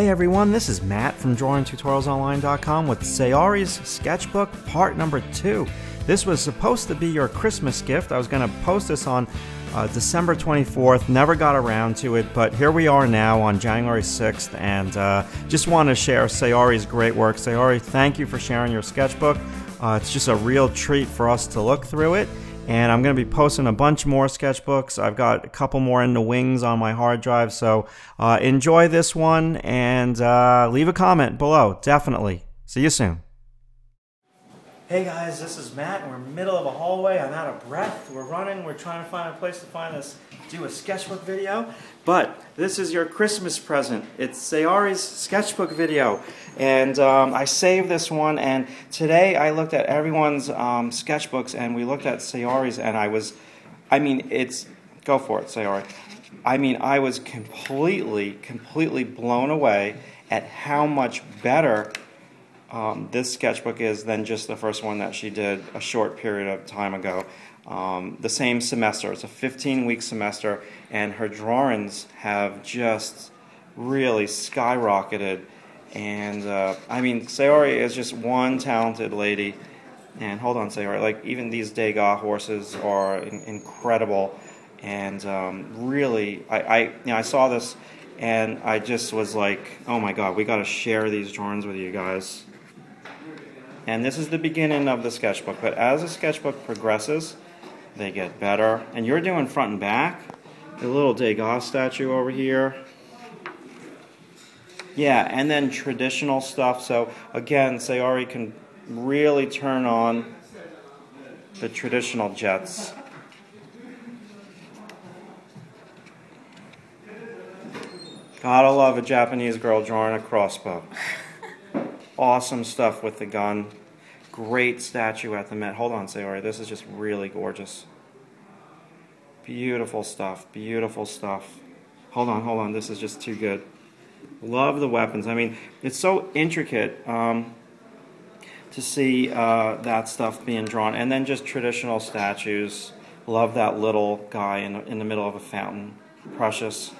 Hey everyone, this is Matt from DrawingTutorialsOnline.com with Saori's Sketchbook Part Number 2. This was supposed to be your Christmas gift. I was going to post this on uh, December 24th, never got around to it, but here we are now on January 6th, and uh, just want to share Saori's great work. Saori, thank you for sharing your sketchbook. Uh, it's just a real treat for us to look through it and I'm going to be posting a bunch more sketchbooks. I've got a couple more in the wings on my hard drive, so uh, enjoy this one and uh, leave a comment below, definitely. See you soon. Hey guys, this is Matt. We're in the middle of a hallway. I'm out of breath. We're running. We're trying to find a place to find this, do a sketchbook video. But this is your Christmas present. It's Saori's sketchbook video. And um, I saved this one. And today I looked at everyone's um, sketchbooks and we looked at Saori's and I was, I mean, it's, go for it, Saori. I mean, I was completely, completely blown away at how much better um, this sketchbook is then just the first one that she did a short period of time ago. Um, the same semester, it's a 15 week semester, and her drawings have just really skyrocketed. And uh, I mean, Saori is just one talented lady. And hold on, Saori, like even these Degas horses are in- incredible. And um, really, I, I, you know, I saw this and I just was like, oh my god, we got to share these drawings with you guys. And this is the beginning of the sketchbook. But as the sketchbook progresses, they get better. And you're doing front and back. The little Degas statue over here. Yeah, and then traditional stuff. So again, Saori can really turn on the traditional jets. Gotta love a Japanese girl drawing a crossbow. awesome stuff with the gun. Great statue at the Met. Hold on, Saori. This is just really gorgeous. Beautiful stuff. Beautiful stuff. Hold on, hold on. This is just too good. Love the weapons. I mean, it's so intricate um, to see uh, that stuff being drawn. And then just traditional statues. Love that little guy in, in the middle of a fountain. Precious.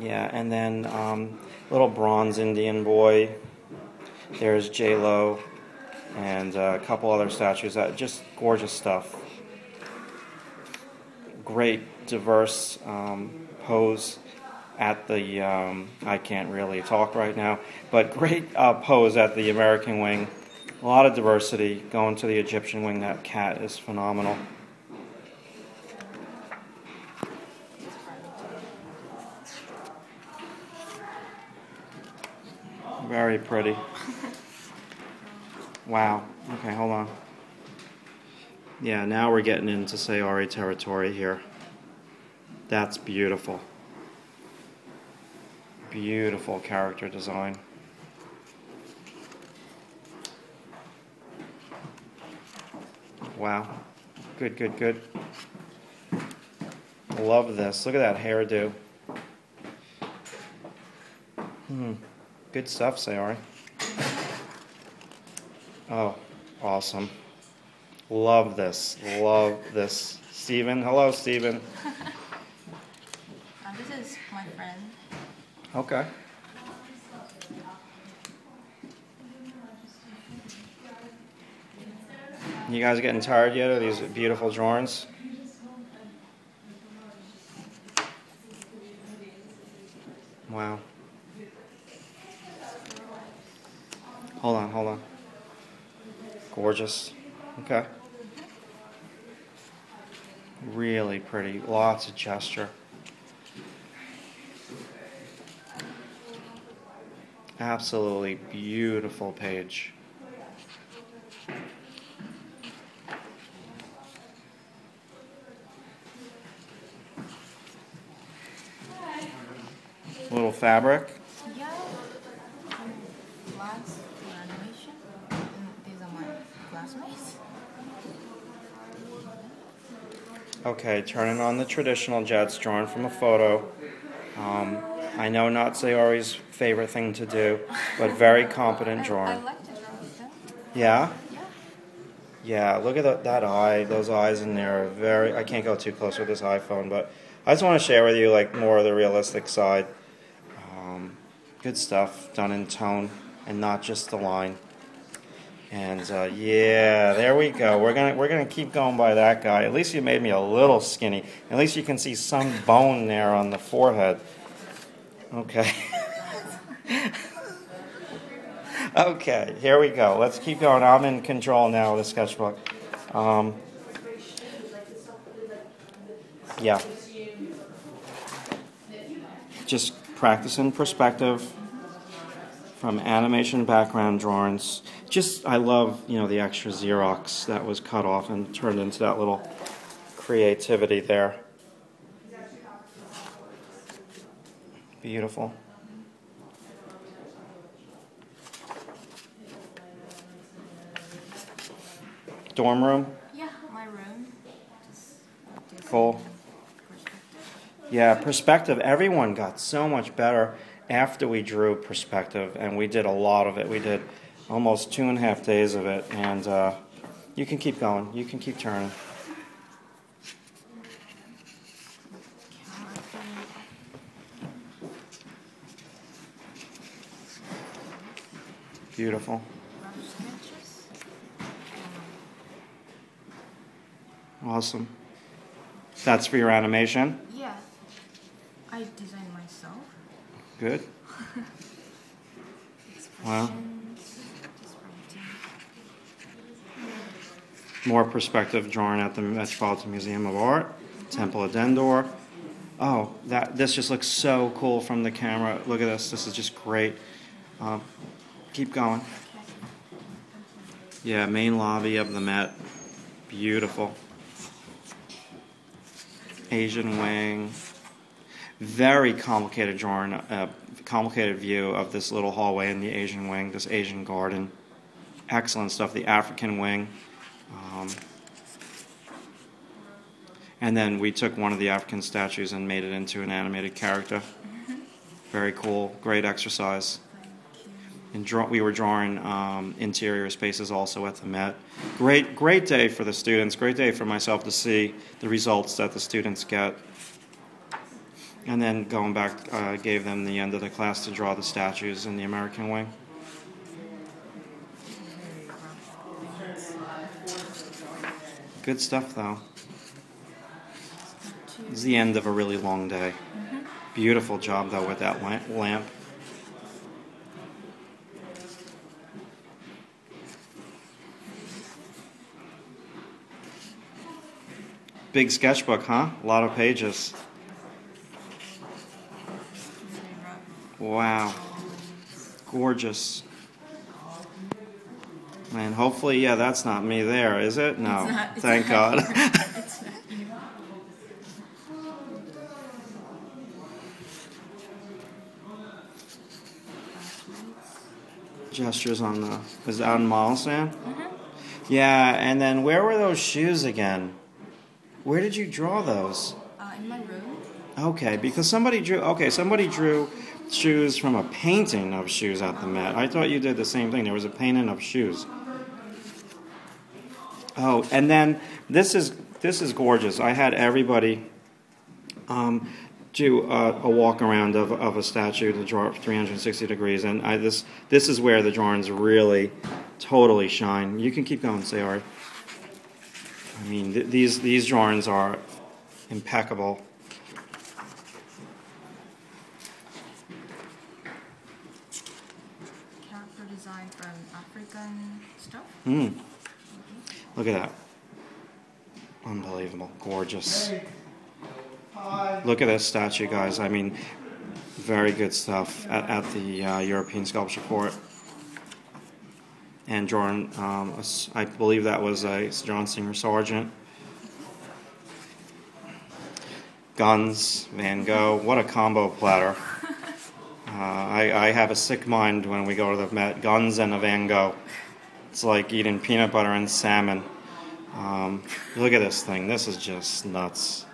Yeah, and then um, little bronze Indian boy. There's J Lo, and uh, a couple other statues. That just gorgeous stuff. Great, diverse um, pose at the. Um, I can't really talk right now, but great uh, pose at the American wing. A lot of diversity going to the Egyptian wing. That cat is phenomenal. Very pretty. Wow. Okay, hold on. Yeah, now we're getting into Saori territory here. That's beautiful. Beautiful character design. Wow. Good, good, good. Love this. Look at that hairdo. Hmm. Good stuff, Saori. Oh, awesome. Love this. Love this. Steven. Hello, Steven. Uh, this is my friend. Okay. You guys getting tired yet of these beautiful drawings? Wow. Hold on, hold on. Gorgeous. Okay. Really pretty. Lots of gesture. Absolutely beautiful page. Little fabric. Yeah. Class for animation. And these are my classmates. Okay, turning on the traditional jets drawn from a photo. Um, I know not Saori's favorite thing to do, but very competent drawing. like to draw. Yeah? Yeah. Yeah, look at the, that eye. Those eyes in there are very. I can't go too close with this iPhone, but I just want to share with you like more of the realistic side. Um, good stuff done in tone and not just the line. And uh, yeah, there we go. We're gonna we're gonna keep going by that guy. At least you made me a little skinny. At least you can see some bone there on the forehead. Okay. okay, here we go. Let's keep going. I'm in control now of the sketchbook. Um, yeah. Just practicing perspective from animation background drawings. Just, I love, you know, the extra Xerox that was cut off and turned into that little creativity there. Beautiful. Dorm room? Yeah, my room. Cool. Yeah, perspective. Everyone got so much better after we drew perspective, and we did a lot of it. We did almost two and a half days of it, and uh, you can keep going. You can keep turning. Beautiful. Awesome. That's for your animation. Yeah, I designed myself. Good. Writing. More perspective drawing at the Metropolitan Museum of Art, Temple of Dendur. Oh, that this just looks so cool from the camera. Look at this. This is just great. Um, keep going. Yeah, main lobby of the Met. Beautiful. Asian wing. Very complicated drawing, uh, complicated view of this little hallway in the Asian wing, this Asian garden. Excellent stuff. The African wing. Um, and then we took one of the African statues and made it into an animated character. Very cool. Great exercise. And draw, we were drawing um, interior spaces also at the Met. Great, great day for the students. Great day for myself to see the results that the students get. And then going back, uh, gave them the end of the class to draw the statues in the American wing. Very rough things. Good stuff, though. It's the end of a really long day. Beautiful job, though, with that lamp. Big sketchbook, huh? A lot of pages. Very rough. Wow. Gorgeous. And hopefully, yeah, that's not me there, is it? No. It's not- it's Thank. God. It's not you. Classmates. Gestures on the. Is that on model stand? Yeah, and then where were those shoes again? Where did you draw those? Uh, in my room. Okay, because somebody drew. Okay, somebody drew shoes from a painting of shoes at the Met. I thought you did the same thing. There was a painting of shoes. Oh, and then this is this is gorgeous. I had everybody um, do a, walk around of, of a statue to draw 360 degrees, and I, this this is where the drawings really totally shine. You can keep going, Saori. I mean, th- these these drawings are impeccable. Character design from African stuff. Mm. Look at that. Unbelievable. Gorgeous. Look at this statue, guys. I mean, very good stuff at, at the uh, European Sculpture Court. And drawn, um, I believe that was a John Singer Sargent. Guns, Van Gogh. What a combo platter. Uh, I, I have a sick mind when we go to the Met. Guns and a Van Gogh. It's like eating peanut butter and salmon. Um, look at this thing. This is just nuts.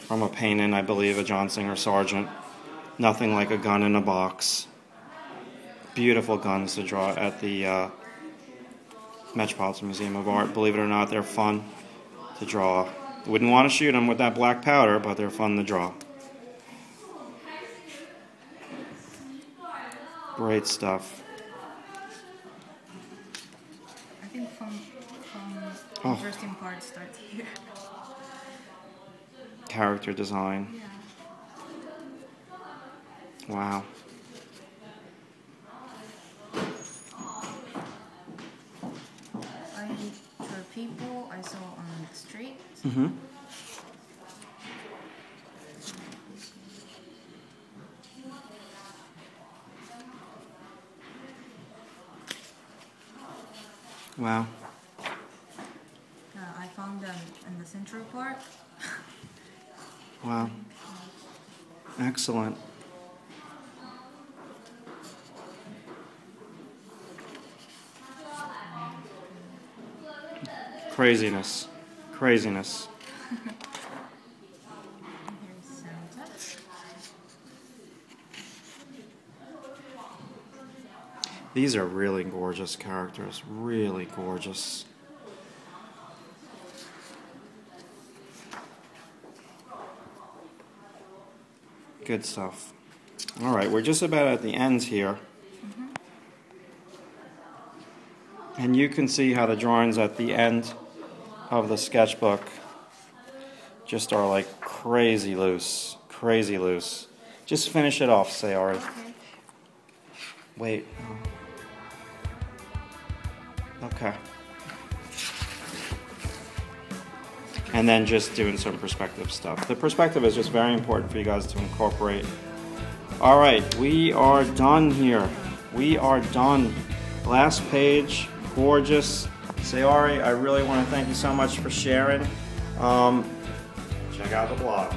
From a painting, I believe, a John Singer Sargent. Nothing like a gun in a box. Beautiful guns to draw at the uh, Metropolitan Museum of Art. Believe it or not, they're fun to draw. Wouldn't want to shoot them with that black powder, but they're fun to draw. Great stuff. I think from from Oh. interesting part starts here. Character design. Yeah. Wow. I people I saw on the street. Mm-hmm. Wow. Uh, I found them in the Central Park. Wow. Excellent. Craziness. Craziness. These are really gorgeous characters. Really gorgeous. Good stuff. All right, we're just about at the ends here. Mm-hmm. And you can see how the drawings at the end of the sketchbook just are like crazy loose. Crazy loose. Just finish it off, Saori. Okay. Wait. Okay. And then just doing some perspective stuff. The perspective is just very important for you guys to incorporate. All right, we are done here. We are done. Last page, gorgeous. Saori, I really want to thank you so much for sharing. Um, check out the blog.